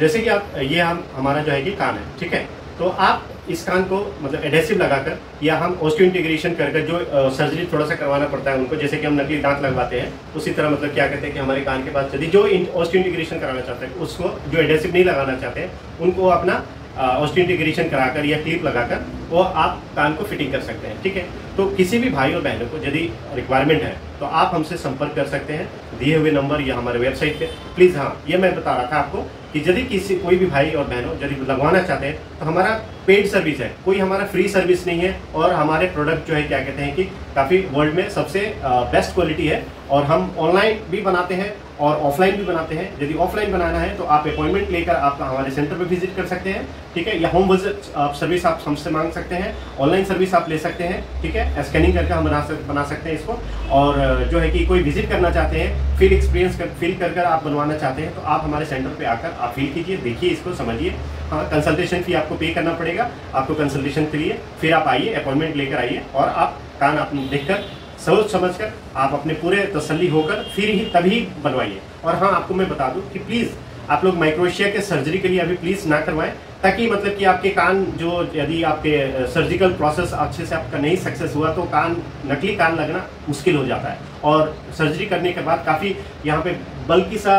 जैसे कि आप, ये हम, हमारा जो है कि कान है, ठीक है? तो आप इस कान को मतलब एडेसिव लगाकर, या हम ऑस्टियो इंटीग्रेशन कर जो सर्जरी थोड़ा सा करवाना पड़ता है उनको, जैसे कि हम नकली दांत लगवाते हैं, उसी तरह मतलब क्या कहते हैं कि हमारे कान के पास यदि जो ऑस्टियो इंटीग्रेशन कराना चाहते हैं, उसको जो एडेसिव नहीं लगाना चाहते हैं, उनको अपना ऑस्टियो इंटीग्रेशन कराकर या क्लिप लगाकर, वो आप कान को फिटिंग कर सकते हैं, ठीक है? तो किसी भी भाई और बहनों को यदि रिक्वायरमेंट है तो आप हमसे संपर्क कर सकते हैं। दिए हुए नंबर या हमारे वेबसाइट पे। प्लीज़ हाँ ये मैं बता रहा था आपको कि यदि किसी, कोई भी भाई और बहनों यदि लगवाना चाहते हैं तो हमारा पेड सर्विस है। कोई हमारा फ्री सर्विस नहीं है और हमारे प्रोडक्ट जो है, क्या कहते हैं कि काफ़ी वर्ल्ड में सबसे बेस्ट क्वालिटी है और हम ऑनलाइन भी बनाते हैं और ऑफलाइन भी बनाते हैं। यदि ऑफलाइन बनाना है तो आप अपॉइंटमेंट लेकर आप हमारे सेंटर पर विज़िट कर सकते हैं, ठीक है? या होम विज़िट सर्विस आप हमसे मांग सकते हैं ऑनलाइन सर्विस आप ले सकते हैं, ठीक है? स्कैनिंग करके हम बना सक, बना सकते हैं इसको। और जो है कि कोई विज़िट करना चाहते हैं फील एक्सपीरियंस कर फील कर कर आप बनवाना चाहते हैं तो आप हमारे सेंटर पर आकर आप फील कीजिए देखिए इसको समझिए। हाँ कंसल्टेशन फ़ी आपको पे करना पड़ेगा। आपको कंसल्टेशन के लिए फिर आप आइए अपॉइंटमेंट लेकर आइए और आप कान आप देखकर सोच समझ कर आप अपने पूरे तसली होकर फिर ही तभी बनवाइए। और हाँ आपको मैं बता दूँ कि प्लीज़ आप लोग माइक्रोशिया के सर्जरी के लिए अभी प्लीज़ ना करवाएँ, ताकि मतलब कि आपके कान जो यदि आपके सर्जिकल प्रोसेस अच्छे से आपका नहीं सक्सेस हुआ तो कान, नकली कान लगना मुश्किल हो जाता है। और सर्जरी करने के बाद काफ़ी यहाँ पे बल्कि सा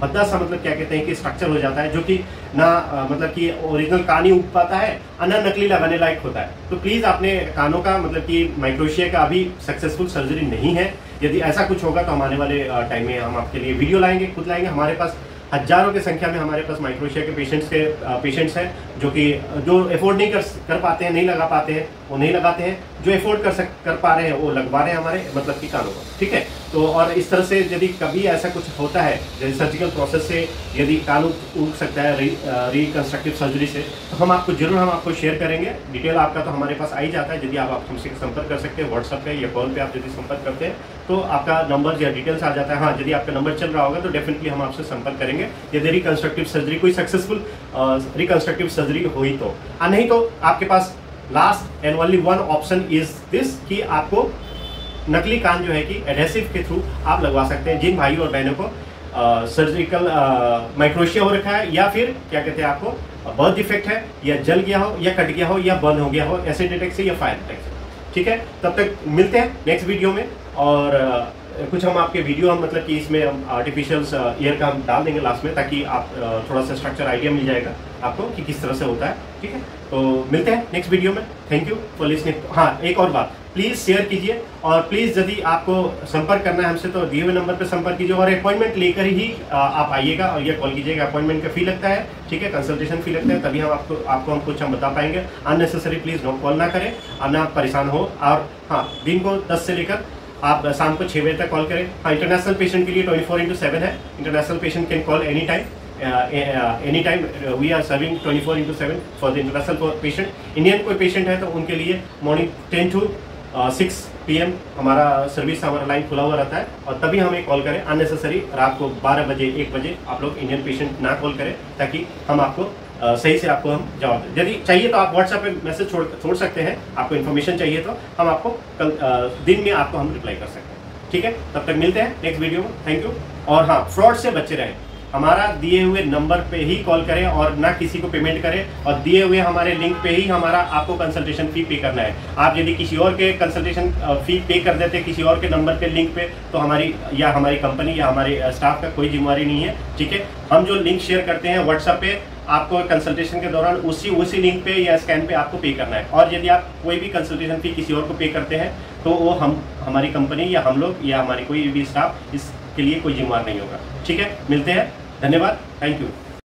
भद्दा सा मतलब क्या कहते हैं कि स्ट्रक्चर हो जाता है, जो कि ना मतलब कि ओरिजिनल कान ही उग पाता है अना नकली लगाने लायक होता है। तो प्लीज़ आपने कानों का मतलब कि माइक्रोशिया का अभी सक्सेसफुल सर्जरी नहीं है। यदि ऐसा कुछ होगा तो हम आने वाले टाइम में हम आपके लिए वीडियो लाएँगे, खुद लाएँगे, हमारे पास हज़ारों की संख्या में हमारे पास माइक्रोशिया के पेशेंट्स के पेशेंट्स हैं, जो कि, जो एफोर्ड नहीं कर कर पाते हैं, नहीं लगा पाते हैं, वो नहीं लगाते हैं। जो एफोर्ड कर सक, कर पा रहे हैं, वो लगवा रहे हैं हमारे मतलब कि कानों को, ठीक है? तो और इस तरह से यदि कभी ऐसा कुछ होता है, जैसे सर्जिकल प्रोसेस से यदि कान उग सकता है रिकन्स्ट्रक्टिव सर्जरी से तो हम आपको ज़रूर, हम आपको शेयर करेंगे। डिटेल आपका तो हमारे पास आ ही जाता है। यदि आप हमसे संपर्क कर सकते हैं व्हाट्सअप पे या कॉल पे आप यदि संपर्क करते हैं तो आपका नंबर या डिटेल्स आ जाता है। हाँ यदि आपका नंबर चल रहा होगा तो डेफिनेटली हम आपसे संपर्क करेंगे। यदि रिकन्स्ट्रक्टिव सर्जरी कोई सक्सेसफुल रिकन्स्ट्रक्टिव सर्जरी हुई तो। आ नहीं तो आपके पास last and only one option is this कि आपको नकली कान जो है कि एडेसिव के थ्रू आप लगवा सकते हैं जिन भाइयों और बहनों को सर्जिकल माइक्रोशिया हो रखा है या फिर क्या कहते हैं आपको बर्थ डिफेक्ट है, या जल गया हो, या कट गया हो, या बर्न हो गया हो एसिड अटैक से या फायर अटैक से। ठीक है? तब तक मिलते हैं नेक्स्ट वीडियो में और कुछ हम आपके वीडियो हम मतलब कि इसमें हम आर्टिफिशियल ईयर का हम डाल देंगे लास्ट में ताकि आप थोड़ा सा स्ट्रक्चर आइडिया मिल जाएगा आपको कि किस तरह से होता है, ठीक है? तो मिलते हैं नेक्स्ट वीडियो में. थैंक यू फॉर लिसनिंग हाँ एक और बात. प्लीज़ शेयर कीजिए और प्लीज़ यदि आपको संपर्क करना है हमसे तो दिए हुए नंबर पर संपर्क कीजिए और अपॉइंटमेंट लेकर ही आप आइएगा और यह कॉल कीजिएगा. अपॉइंटमेंट का फ़ी लगता है, ठीक है? कंसल्टेशन फ़ी लगता है, तभी हम आपको आपको हम कुछ हम बता पाएँगे. अननेसेसरी प्लीज़ नो कॉल ना करें. और ना परेशान हो और हाँ दिन को दस से लेकर आप शाम को छः बजे तक कॉल करें। हाँ इंटरनेशनल पेशेंट के लिए ट्वेंटी फोर इंटू सेवन है international patient can call any time any time we are serving twenty four into seven for the international patient Indian कोई पेशेंट है तो उनके लिए morning ten to six P M हमारा service हमारा line खुला हुआ रहता है और तभी हमें कॉल करें। अननेसेसरी रात को 12 बजे, एक बजे आप लोग इंडियन पेशेंट ना कॉल करें ताकि हम आपको सही से आपको हम जवाब दें। यदि चाहिए तो आप व्हाट्सएप पे मैसेज छोड़ छोड़ सकते हैं। आपको इन्फॉर्मेशन चाहिए तो हम आपको कल दिन में आपको हम रिप्लाई कर सकते हैं। ठीक है? तब तक मिलते हैं नेक्स्ट वीडियो में। थैंक यू और हाँ फ्रॉड से बचे रहें। हमारा दिए हुए नंबर पे ही कॉल करें और ना किसी को पेमेंट करें और दिए हुए हमारे लिंक पे ही हमारा आपको कंसल्टेशन फ़ी पे करना है। आप यदि किसी और के कंसल्टेशन फ़ी पे कर देते हैं किसी और के नंबर पे लिंक पे तो हमारी, या हमारी कंपनी या हमारे स्टाफ का कोई जिम्मेवारी नहीं है। ठीक है? हम जो लिंक शेयर करते हैं व्हाट्सएप पे आपको कंसल्टेशन के दौरान उसी उसी लिंक पे या स्कैन पे आपको पे करना है। और यदि आप कोई भी कंसल्टेशन फ़ी किसी और को पे करते हैं तो वो हम, हमारी कंपनी या हम लोग या हमारी कोई भी स्टाफ इसके लिए कोई जिम्मेवार नहीं होगा। ठीक है? मिलते हैं। धन्यवाद। Thank you